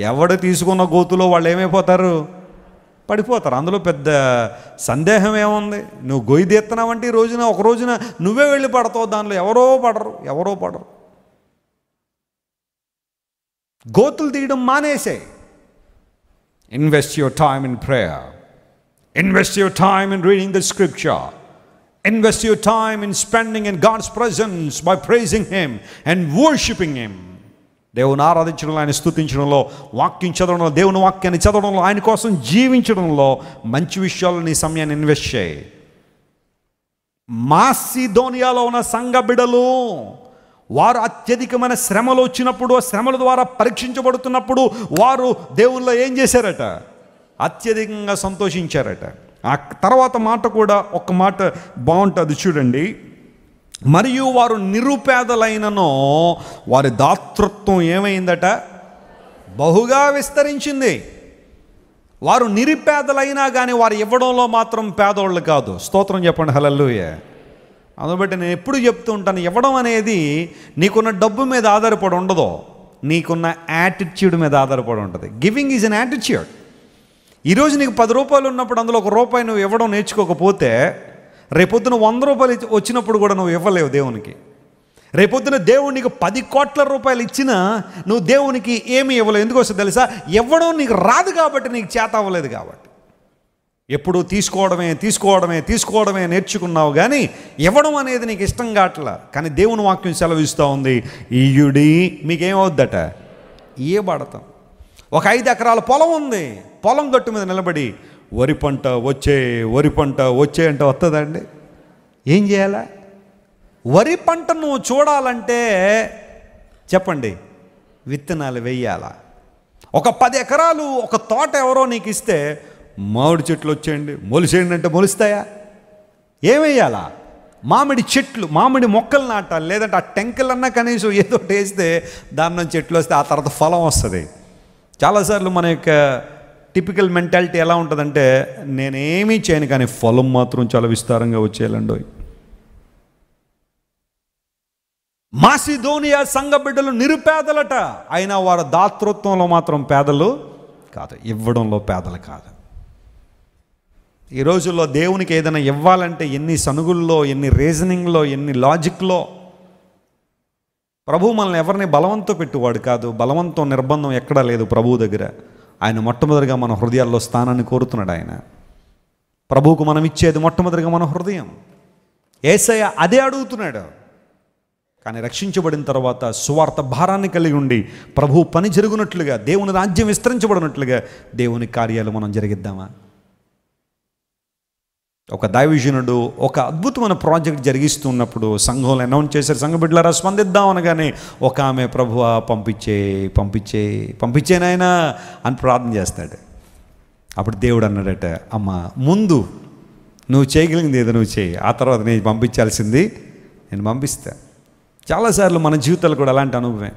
ఎవడు తీసుకున్న గోతులో వాళ్ళు ఏమైపోతారు? పడిపోతారు. అందులో పెద్ద సందేహం ఏముంది? నువ్వు గొయ్యి తీస్తున్నావంటే ఈ రోజున ఒక రోజున నువ్వే వెళ్ళి పడతావు. దానిలో ఎవరో పడరు ఎవరో పడరు. గోతులు తీయడం మానేసే. Invest your time in prayer invest your time in reading the scripture invest your time in spending in God's presence by praising him and worshipping him దేవుని ఆరాధించడంలో ఆయన స్థుతించడంలో వాక్యం చదవడంలో దేవుని వాక్యాన్ని చదవడంలో ఆయన కోసం జీవించడంలో మంచి విషయాలు నీ సమయాన్ని ఇన్వెస్ట్ చేయి. మాసిధోనియాలో ఉన్న సంఘ బిడలు వారు అత్యధికమైన శ్రమలు వచ్చినప్పుడు ఆ శ్రమల ద్వారా పరీక్షించబడుతున్నప్పుడు వారు దేవుల్లో ఏం చేశారట? అత్యధికంగా సంతోషించారట. ఆ తర్వాత మాట కూడా ఒక మాట బాగుంటుంది చూడండి. మరియు వారు నిరుపేదలైనను వారి దాతృత్వం ఏమైందట? బహుగా విస్తరించింది. వారు నిరుపేదలైనా కానీ వారు ఇవ్వడంలో మాత్రం పేదోళ్ళు కాదు. స్తోత్రం చెప్పండి. హలల్లుయ. అందుబట్టి నేను ఎప్పుడు చెప్తూ ఉంటాను ఇవ్వడం అనేది నీకున్న డబ్బు మీద ఆధారపడి ఉండదు. నీకున్న యాటిట్యూడ్ మీద ఆధారపడి ఉంటుంది. గివింగ్ ఈజ్ అన్ యాటిట్యూడ్ ఈరోజు నీకు పది రూపాయలు ఉన్నప్పుడు అందులో ఒక రూపాయి నువ్వు ఇవ్వడం నేర్చుకోకపోతే రేపొద్దున వంద రూపాయలు వచ్చినప్పుడు కూడా నువ్వు ఇవ్వలేవు దేవునికి. రేపొద్దున దేవుడు నీకు పది కోట్ల రూపాయలు ఇచ్చినా నువ్వు దేవునికి ఏమి ఇవ్వలేవు. ఎందుకు వస్తుంది తెలుసా? ఇవ్వడం నీకు రాదు కాబట్టి నీకు చేత అవ్వలేదు కాబట్టి. ఎప్పుడు తీసుకోవడమే తీసుకోవడమే తీసుకోవడమే నేర్చుకున్నావు కానీ ఇవ్వడం అనేది నీకు ఇష్టం కావట్లా. కానీ దేవుని వాక్యం సెలవిస్తూ ఉంది. ఈయుడి మీకేమవుద్దట? ఏ పడతాం ఒక ఐదు ఎకరాల పొలం ఉంది. పొలం గట్టు మీద నిలబడి వరి పంట వచ్చే వరి పంట వచ్చే అంటే వస్తుందండి ఏం చేయాలా? వరి పంటను చూడాలంటే చెప్పండి విత్తనాలు వెయ్యాలా ఒక పది ఎకరాలు ఒక తోట ఎవరో నీకు ఇస్తే మామిడి చెట్లు వచ్చేయండి మొలిసేయండి అంటే మొలుస్తాయా? ఏమేయాలా మామిడి చెట్లు మామిడి మొక్కలు నాటాలి లేదంటే ఆ టెంకలన్నా కనీసం ఏదో వేస్తే దాని నుంచి చెట్లు వస్తే ఆ తర్వాత ఫలం వస్తుంది. చాలాసార్లు మన యొక్క టిపికల్ మెంటాలిటీ ఎలా ఉంటుందంటే నేనేమీ చేయను కానీ ఫలం మాత్రం చాలా విస్తారంగా వచ్చేయాలండి మాసిధోనియా సంఘ బిడ్డలు నిరుపేదలట. అయినా వారి దాతృత్వంలో మాత్రం పేదలు కాదు ఇవ్వడంలో పేదలు కాదు. ఈ రోజుల్లో దేవునికి ఏదైనా ఇవ్వాలంటే ఎన్ని సనుగుల్లో ఎన్ని రీజనింగ్లో ఎన్ని లాజిక్లో ప్రభు మనల్ని ఎవరిని బలవంతో పెట్టువాడు కాదు బలవంతం నిర్బంధం ఎక్కడా లేదు ప్రభువు దగ్గర. ఆయన మొట్టమొదటిగా మన హృదయాల్లో స్థానాన్ని కోరుతున్నాడు ఆయన. ప్రభువుకు మనం ఇచ్చేది మొట్టమొదటిగా మన హృదయం. ఏసయ్య అదే అడుగుతున్నాడు. కానీ రక్షించబడిన తర్వాత సువార్త భారాన్ని కలిగి ఉండి ప్రభు పని జరుగునట్లుగా దేవుని రాజ్యం విస్తరించబడినట్లుగా దేవుని కార్యాలు మనం జరిగిద్దామా? ఒక దైవజనుడు ఒక అద్భుతమైన ప్రాజెక్ట్ జరిగిస్తున్నప్పుడు సంఘంలో అనౌన్స్ చేశారు సంఘ బిడ్డలారా స్పందిద్దాం అనగానే ఒక ఆమె ప్రభువ పంపించే పంపించే పంపించేనాయనా అని ప్రార్థన చేస్తాడు. అప్పుడు దేవుడు అన్నాడట అమ్మ ముందు నువ్వు చేయగలిగింది ఏదో నువ్వు చేయి ఆ తర్వాత నేను పంపించాల్సింది నేను పంపిస్తా. చాలాసార్లు మన జీవితాలు కూడా అలాంటి అనుభవమే.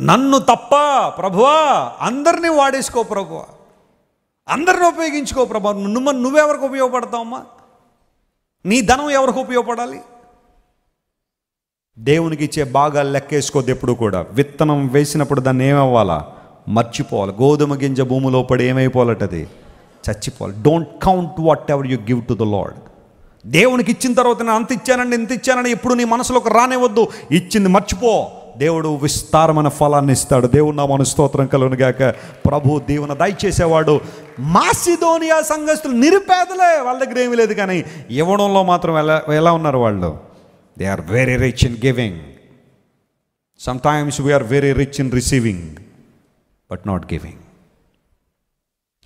నన్ను తప్ప ప్రభువా అందరినీ వాడేసుకో ప్రభువా. అందరిని ఉపయోగించుకో ప్రభా. నువ్వు నువ్వెవరికి ఉపయోగపడతావమ్మా నీ ధనం ఎవరికి ఉపయోగపడాలి? దేవునికి ఇచ్చే బాగా లెక్కేసుకోద్ది ఎప్పుడు కూడా. విత్తనం వేసినప్పుడు దాన్ని ఏమవ్వాలా? మర్చిపోవాలి. గోధుమ గింజ భూమిలో పడి ఏమైపోవాలటది చచ్చిపోవాలి. Don't count whatever you give to the lord దేవునికి ఇచ్చిన తర్వాత నేను అంత ఇచ్చానండి ఇంత ఇచ్చానని ఎప్పుడు నీ మనసులోకి రానివద్దు ఇచ్చింది మర్చిపో. దేవుడు విస్తారమైన ఫలాన్ని ఇస్తాడు. దేవుడు నా మన స్తోత్రం కలుగునుగాక ప్రభు దీవెన దయచేసేవాడు. మాసిదోనియా సంఘస్థులు నిరుపేదలే. వాళ్ళ దగ్గర ఏమీ లేదు కానీ ఇవ్వడంలో మాత్రం ఎలా ఎలా ఉన్నారు వాళ్ళు? They are very rich in giving sometimes we are very rich in receiving but not giving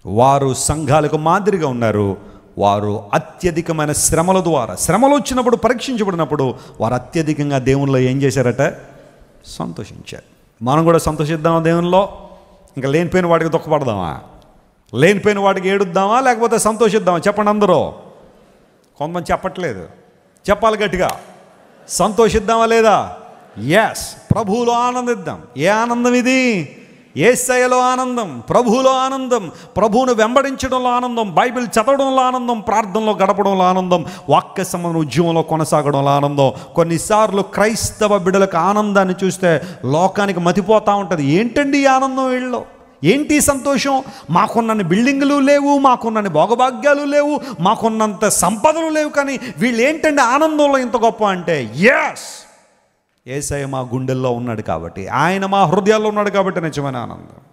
వారు సంఘాలకు మాదిరిగా ఉన్నారు. వారు అత్యధికమైన శ్రమల ద్వారా శ్రమలు వచ్చినప్పుడు పరీక్షించబడినప్పుడు వారు అత్యధికంగా దేవునిలో ఏం చేశారట? సంతోషించారు. మనం కూడా సంతోషిద్దామా దేవునిలో? ఇంకా లేనిపోయిన వాడికి దుఃఖపడదామా? లేనిపోయిన వాడికి ఏడుద్దామా? లేకపోతే సంతోషిద్దామా? చెప్పండి అందరూ. కొంతమంది చెప్పట్లేదు. చెప్పాలి గట్టిగా. సంతోషిద్దామా లేదా? ఎస్ ప్రభువులో ఆనందిద్దాం. ఏ ఆనందం ఇది? ఏసయలో ఆనందం ప్రభువులో ఆనందం ప్రభువును వెంబడించడంలో ఆనందం బైబిల్ చదవడంలో ఆనందం ప్రార్థనలో గడపడంలో ఆనందం వాక్య సంబంధం ఉద్యమంలో కొనసాగడంలో ఆనందం. కొన్నిసార్లు క్రైస్తవ బిడలకు ఆనందాన్ని చూస్తే లోకానికి మతిపోతూ ఉంటుంది. ఏంటండి ఈ ఆనందం వీళ్ళు ఏంటి సంతోషం? మాకున్నన్ని బిల్డింగులు లేవు మాకున్నన్ని భోగభాగ్యాలు లేవు మాకున్నంత సంపదలు లేవు కానీ వీళ్ళు ఏంటండి ఆనందంలో ఇంత గొప్ప అంటే? ఎస్ ఏసయ మా గుండెల్లో ఉన్నాడు కాబట్టి ఆయన మా హృదయాల్లో ఉన్నాడు కాబట్టి నిజమైన ఆనందం.